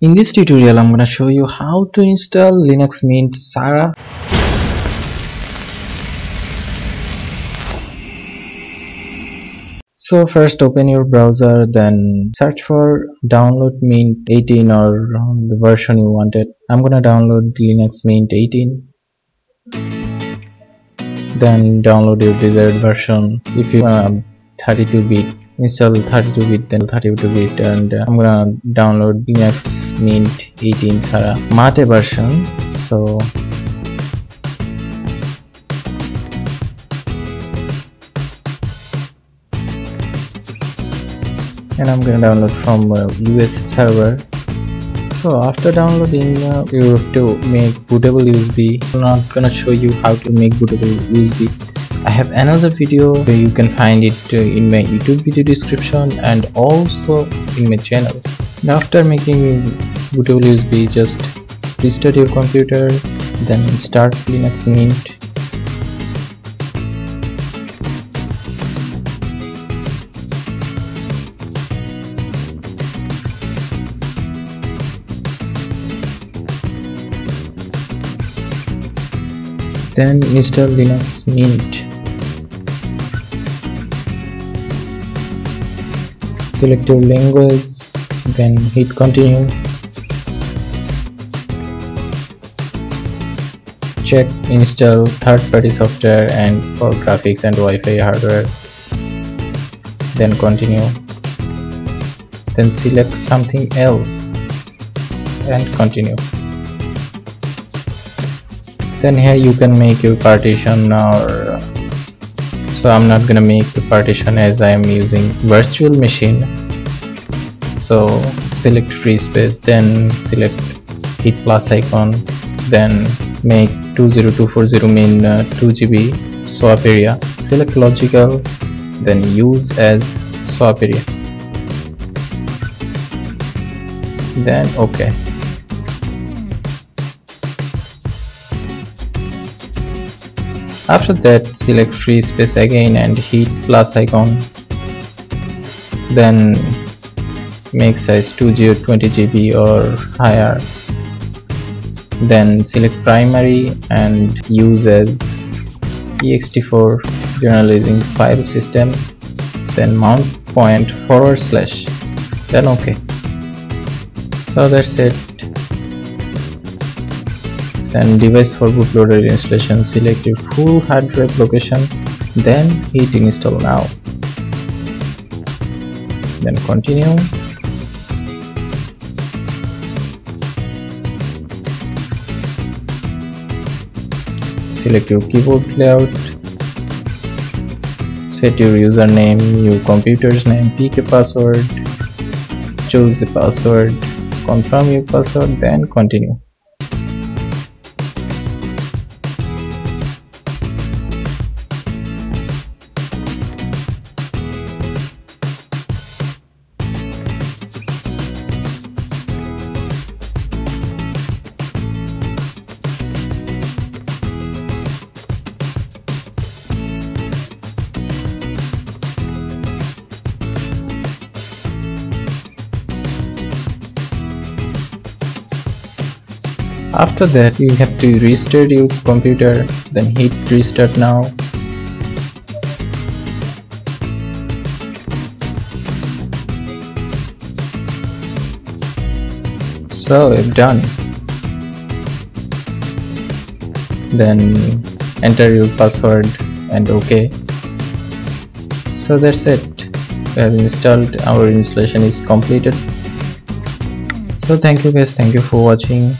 In this tutorial I'm gonna show you how to install Linux Mint Sarah. So first open your browser then search for download Mint 18 or the version you wanted. I'm gonna download Linux Mint 18 then download your desired version if you want 32 bit install 32 bit then 32 bit and uh, I'm gonna download Linux Mint 18 Sarah Mate version so and I'm gonna download from uh, US server. So after downloading uh, you have to make bootable USB I'm not gonna show you how to make bootable USB I have another video you can find it uh, in my YouTube video description and also in my channel. And after making bootable USB just restart your computer then start Linux Mint then install Linux Mint select your language then hit continue. Check install third-party software and for graphics and Wi-Fi hardware. Then continue. Then select something else and continue. Then here you can make your partition or so I'm not gonna make the partition as I am using virtual machine. So select free space then select hit plus icon then make 20240 min uh, 2 GB swap area. Select logical then use as swap area. Then okay After that select free space again and hit plus icon. Then make size 2020 GB or higher. Then select primary and use as ext4 journalizing file system then mount point forward slash. Then ok so that's it and device for bootloader installation. Select your full hard drive location then hit install now. Then continue. Select your keyboard layout. Set your username your computer's name pick a password. Choose the password. Confirm your password then continue after that you have to restart your computer then hit restart now. So it's done. Then enter your password and ok. So that's it. We have installed. Our installation is completed. So thank you guys. Thank you for watching